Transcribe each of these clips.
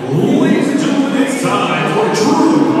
Ladies and gentlemen, it's time for true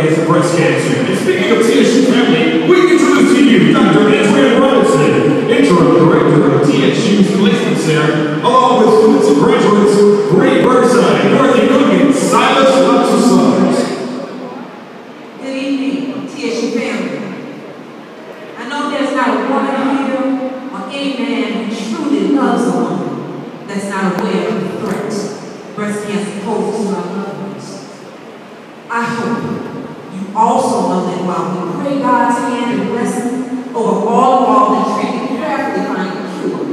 against breast cancer. And speaking of TSU family, we introduce to you Dr. Andrea Robinson, interim director of TSU's placement center, along with students and graduates Ray Burnside, Dorothy Cook, Silas Lutzuslars. Good evening, TSU family. I know there's not a woman here or any man who truly loves a woman that's not aware of the threat breast cancer poses to our loved ones. I hope also know that while we pray God's hand and blessing over all involved in treating carefully finding a cure,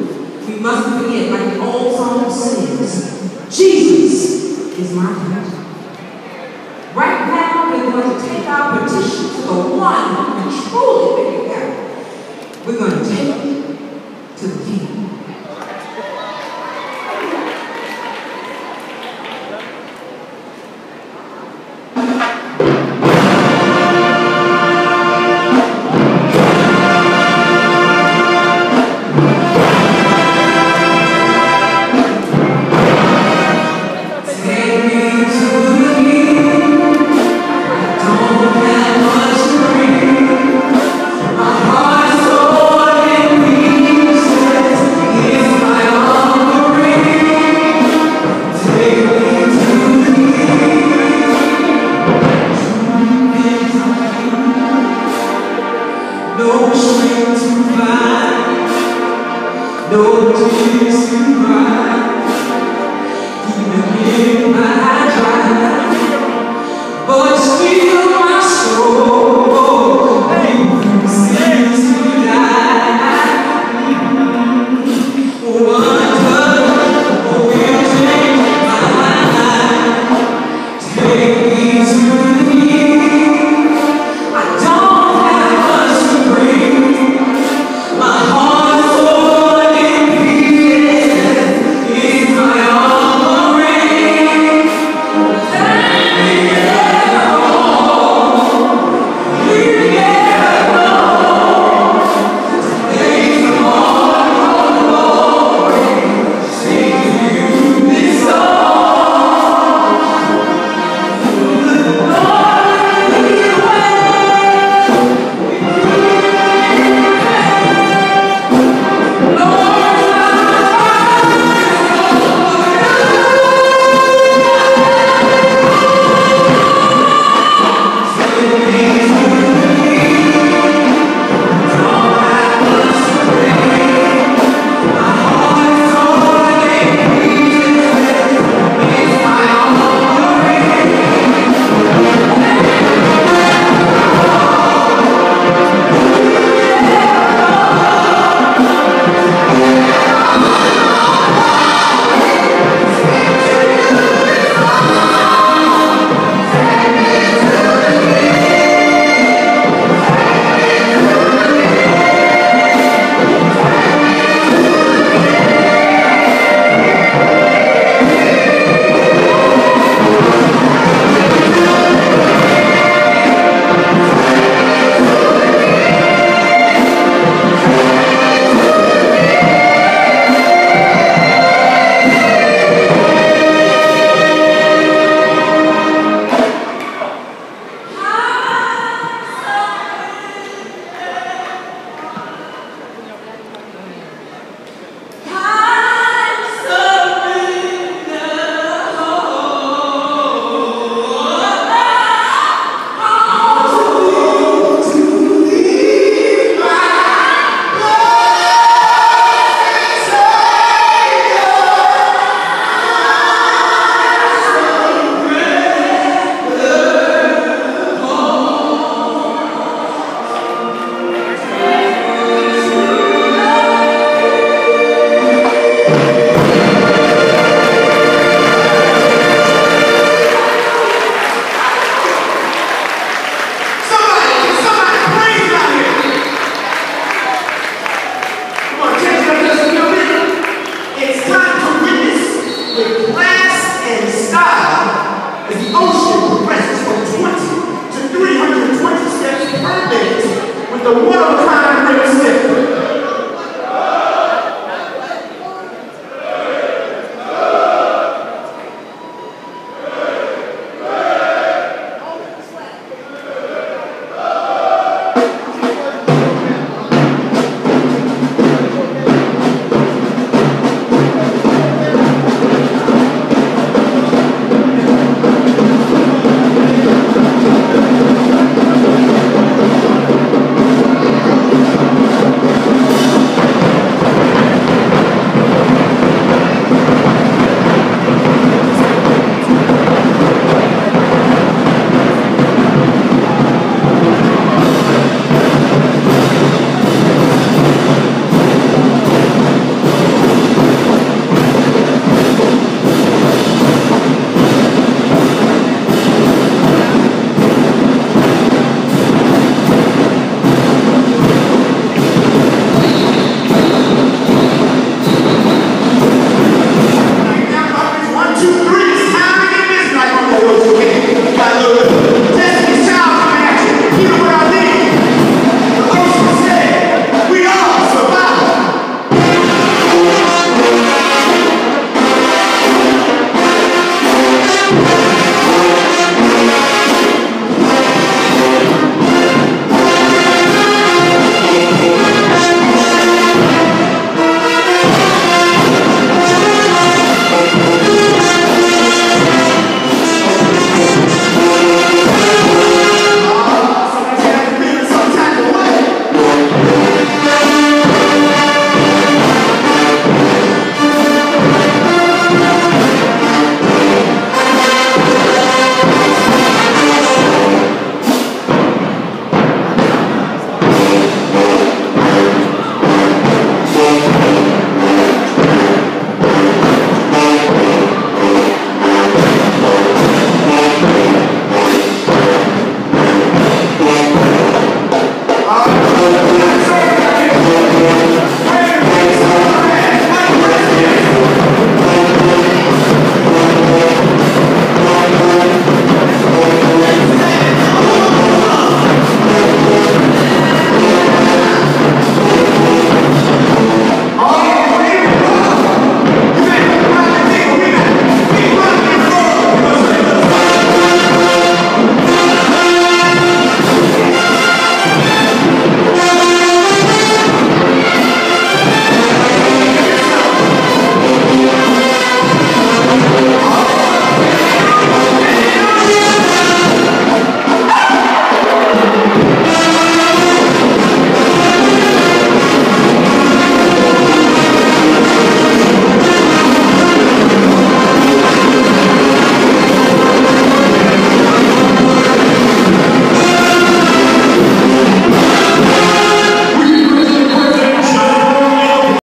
we mustn't forget, like the old song says, Jesus is my friend. Right now, we're going to take our petition to the one